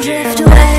drift away.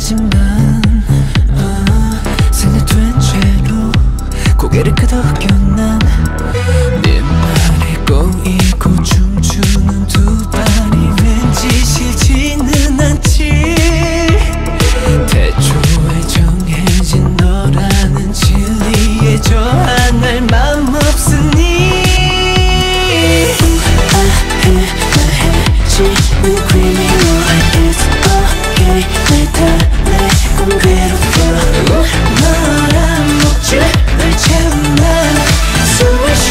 하지만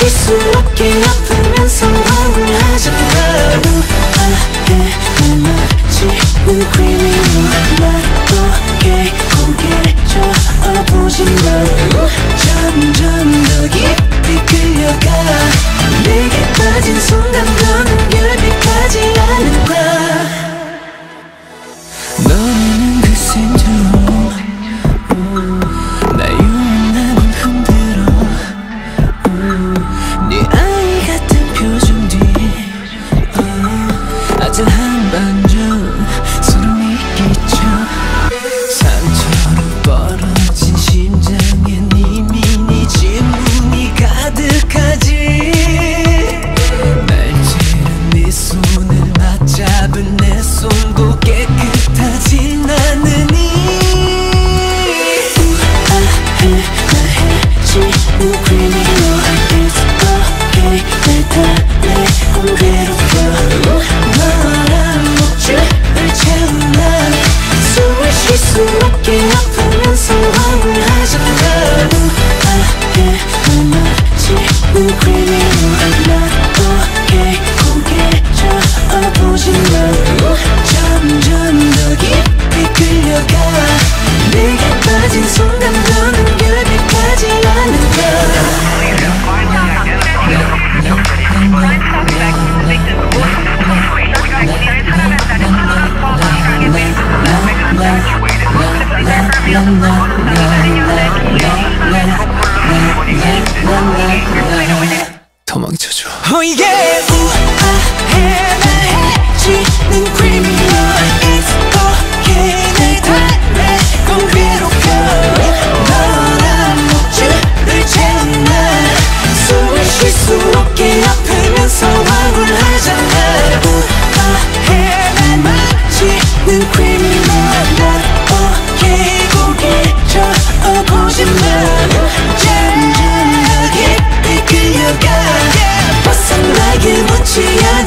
수없게 아프면서 억울하잖아 너 나의 눈물 지금 보이게 she you